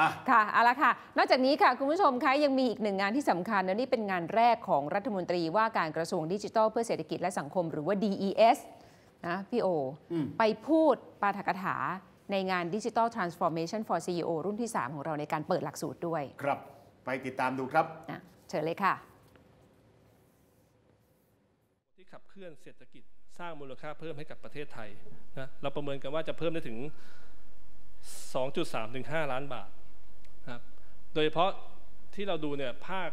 อะค่ะเอาละค่ะ นอกจากนี้ค่ะคุณผู้ชมคะยังมีอีกหนึ่งงานที่สำคัญและนี่เป็นงานแรกของรัฐมนตรีว่าการกระทรวงดิจิทัลเพื่อเศรษฐกิจและสังคมหรือว่า DES นะพี่โออมไปพูดปาฐกถาในงาน Digital Transformation for CEO รุ่นที่ 3 ของเราในการเปิดหลักสูตรด้วย ครับไปติดตามดูครับนะเชิญเลยค่ะ ที่ขับเคลื่อนเศรษฐกิจสร้างมูลค่าเพิ่มให้กับประเทศไทยนะเราประเมินกันว่าจะเพิ่มได้ถึง 2.3ถึง5ล้านบาท นะครับโดยเฉพาะที่เราดูเนี่ยภาค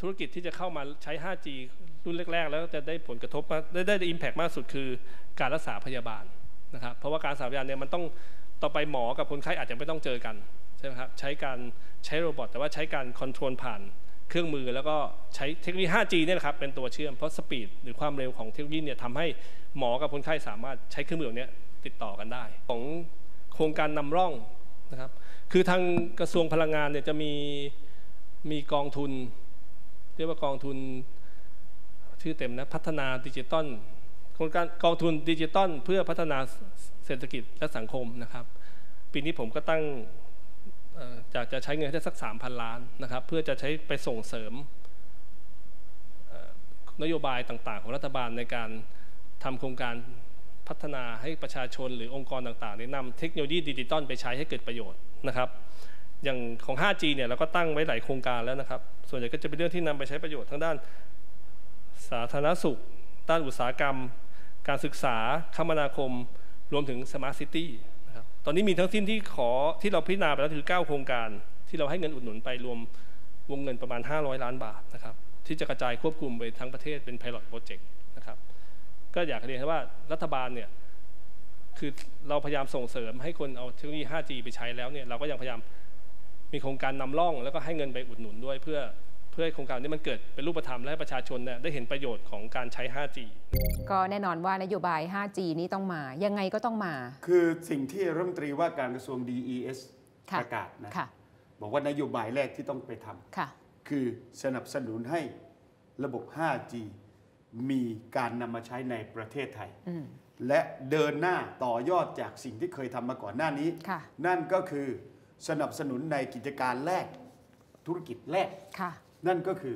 ธุรกิจที่จะเข้ามาใช้ 5G รุ่นแรก ๆ แล้วจะได้ผลกระทบได้ได้ impact มากสุดคือการรักษาพยาบาลนะครับเพราะว่าการรักษาพยาบาลเนี่ยมันต้องต่อไปหมอกับคนไข้อาจจะไม่ต้องเจอกันใช่ไหมครับใช้การใช้ robot แต่ว่าใช้การ control ผ่านเครื่องมือแล้วก็ใช้เทคโนโลยี 5G เนี่ยนะครับเป็นตัวเชื่อมเพราะ speed หรือความเร็วของเทคโนโลยีเนี่ยทำให้หมอกับคนไข้สามารถใช้เครื่องมือเหล่านี้ติดต่อกันได้ ของโครงการนำร่อง นะครับ คือทางกระทรวงพลังงานเนี่ยจะมีมีกองทุน เรียกว่ากองทุนชื่อเต็มนะพัฒนาดิจิตอลโครงการกองทุนดิจิตอลเพื่อพัฒนาเศรษฐกิจและสังคมนะครับ ปีนี้ผมก็ตั้งเอ่อจะจะใช้เงินได้สัก 3,000 ล้านนะครับ เพื่อจะใช้ไปส่งเสริมนโยบายต่างๆ ของรัฐบาลในการทำโครงการ พัฒนาให้ประชาชนหรือองค์กรต่างๆได้นำเทคโนโลยีดิจิตอลไปใช้ให้เกิดประโยชน์นะครับ อย่างของ 5G เนี่ยเราก็ตั้งไว้หลายโครงการแล้วนะครับ ส่วนใหญ่ก็จะเป็นเรื่องที่นำไปใช้ประโยชน์ทั้งด้านสาธารณสุข ด้านอุตสาหกรรม การศึกษาคมนาคม รวมถึง smart city นะครับตอนนี้มีทั้งสิ้นที่ขอที่เราพิจารณาไปแล้วคือ 9 โครงการ ที่เราให้เงินอุดหนุนไปรวมวงเงินประมาณ 500 ล้านบาทนะครับที่จะกระจายควบคุมไปทั้งประเทศเป็น pilot project นะครับ ก็อยากเรียนว่ารัฐบาลเนี่ยคือเราพยายามส่งเสริมให้คนเอาเทคโนโลยี 5G ไปใช้แล้วเนี่ยเราก็ยังพยายามมีโครงการนำร่อง แล้วก็ให้เงินไปอุดหนุนด้วยเพื่อเพื่อให้โครงการนี้มันเกิดเป็นรูปธรรมและให้ประชาชนเนี่ยได้เห็นประโยชน์ของการใช้ 5G ก็แน่นอนว่านโยบาย 5G นี้ต้องมา ยังไงก็ต้องมา คือสิ่งที่รัฐมนตรีว่าการกระทรวง DES ค่ะประกาศนะค่ะบอกว่านโยบายแรกที่ต้องไปทำค่ะคือสนับสนุนให้ระบบ 5G มีการนำมาใช้ในประเทศไทยอืมและเดินหน้าต่อยอดจากสิ่งที่เคยทำมาก่อนหน้านี้ค่ะนั่นก็คือสนับสนุนในกิจการแรกธุรกิจแรกค่ะนั่นก็คือ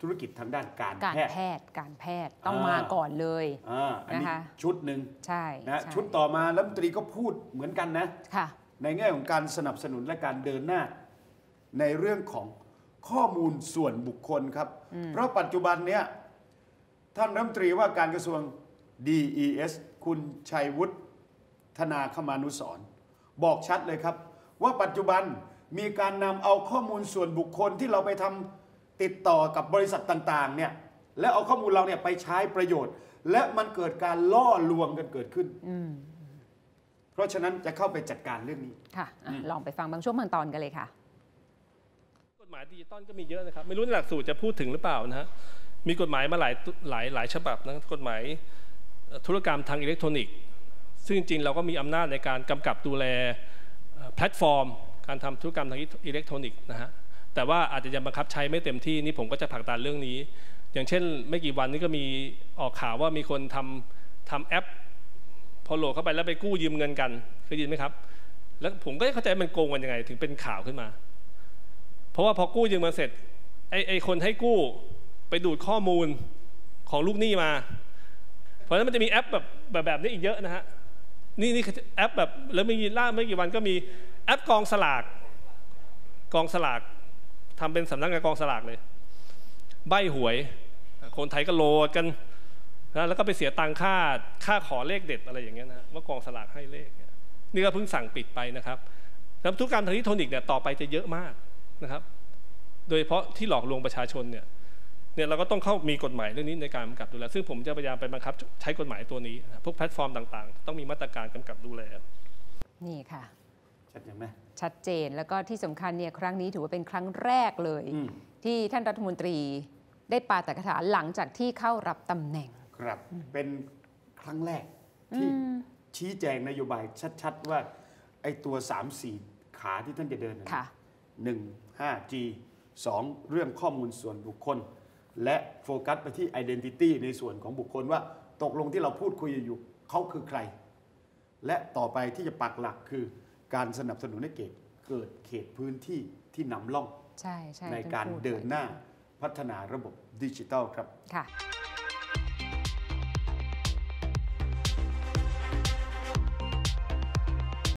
ธุรกิจทางด้านการการแพทย์แพทย์การแพทย์ต้องอ่ามมาก่อนเลยอ่าอันนี้นะคะชุดหนึ่งใช่นะใช่ชุดต่อมารัฐมนตรีก็พูดเหมือนกันนะค่ะในแง่ของการสนับสนุนและการเดินหน้า ในเรื่องของข้อมูลส่วนบุคคลครับ เพราะปัจจุบันเนี้ย ท่านรัฐมนตรีว่าการกระทรวง DES คุณชัยวุฒิธนาคมานุสรณ์บอกชัดเลยครับ ว่าปัจจุบันมีการนำเอาข้อมูลส่วนบุคคลที่เราไปทำติดต่อกับบริษัทต่างๆเนี่ยและเอาข้อมูลเราเนี่ยไปใช้ประโยชน์ และมันเกิดการล่อลวงกันเกิดขึ้นอืมเพราะฉะนั้นจะเข้าไปจัดการเรื่องนี้ ค่ะอะลองไปฟังบางช่วงบางตอนกันเลยค่ะ กฎหมายดิจิตอลก็มีเยอะนะครับ ไม่รู้ในหลักสูตรจะพูดถึงหรือเปล่านะฮะ มีกฎหมายมาหลายหลายหลายฉบับนะกฎหมายธุรกรรมทางอิเล็กทรอนิกส์ ซึ่งจริงเราก็มีอำนาจในการกำกับดูแลแพลตฟอร์ม การทำธุรกรรมทางอิเล็กทรอนิกส์นะฮะแต่ว่าอาจจะยังบังคับใช้ไม่เต็มที่นี่ผมก็จะผลักดันเรื่องนี้ อย่างเช่น ไม่กี่วันนี้ก็มีออกข่าวว่ามีคนทำทำแอป พอโหลดเข้าไปแล้วไปกู้ยืมเงินกันเคยยินไหมครับ แล้วผมก็ไม่เข้าใจมันโกงกันยังไงถึงเป็นข่าวขึ้นมา เพราะว่าพอกู้ยืมเงินเสร็จไอ้ไอ้คนให้กู้ ไปดูดข้อมูลของลูกหนี้มา เพราะฉะนั้นมันจะมีแอปแบบแบบแบบนี้อีกเยอะนะฮะนี่นี่แอปแบบแล้วมีล่าไม่กี่วันก็มีแอปกองสลากกองสลากทำเป็นสำนักงานกองสลากเลย ใบหวย คนไทยก็โหลดกันนะแล้วก็ไปเสียตังค่าค่าขอเลขเด็ดอะไรอย่างเงี้ยนะว่ากองสลากให้เลขนี่ยนี่ก็เพิ่งสั่งปิดไปนะครับแล้วธุรกรรมทางอิเล็กทรอนิกส์เนี่ยต่อไปจะเยอะมากนะครับ โดยเฉพาะที่หลอกลวงประชาชนเนี่ย เนี่ยเราก็ต้องเข้ามีกฎหมายเรื่องนี้ในการกำกับดูแล ซึ่งผมจะพยายามไปบังคับใช้กฎหมายตัวนี้นะพวกแพลตฟอร์มต่างๆ ต้องมีมาตรการกำกับดูแล นี่ค่ะ ชัดเจนไหมชัดเจนแล้วก็ที่สำคัญเนี่ยครั้งนี้ถือว่าเป็นครั้งแรกเลย อืมที่ท่านรัฐมนตรีได้ปาฐกถาหลังจากที่เข้ารับตำแหน่ง ครับ เป็นครั้งแรกที่ชี้แจงนโยบายชัด ๆ ว่า ไอ้ตัว 3 4 ขาที่ท่านจะเดินนค่ะ หนึ่ง 5G 2เรื่องข้อมูลส่วนบุคคล และโฟกัสไปที่ Identity ในส่วนของบุคคลว่าตกลงที่เราพูดคุยอยู่เขาคือใคร และต่อไปที่จะปักหลักคือการสนับสนุนให้เกิดเกิดเขตพื้นที่ที่นำล่องใช่ใช่ในท่การพูเดินหน้าพัฒนาระบบดิจิทัลครับค่ะ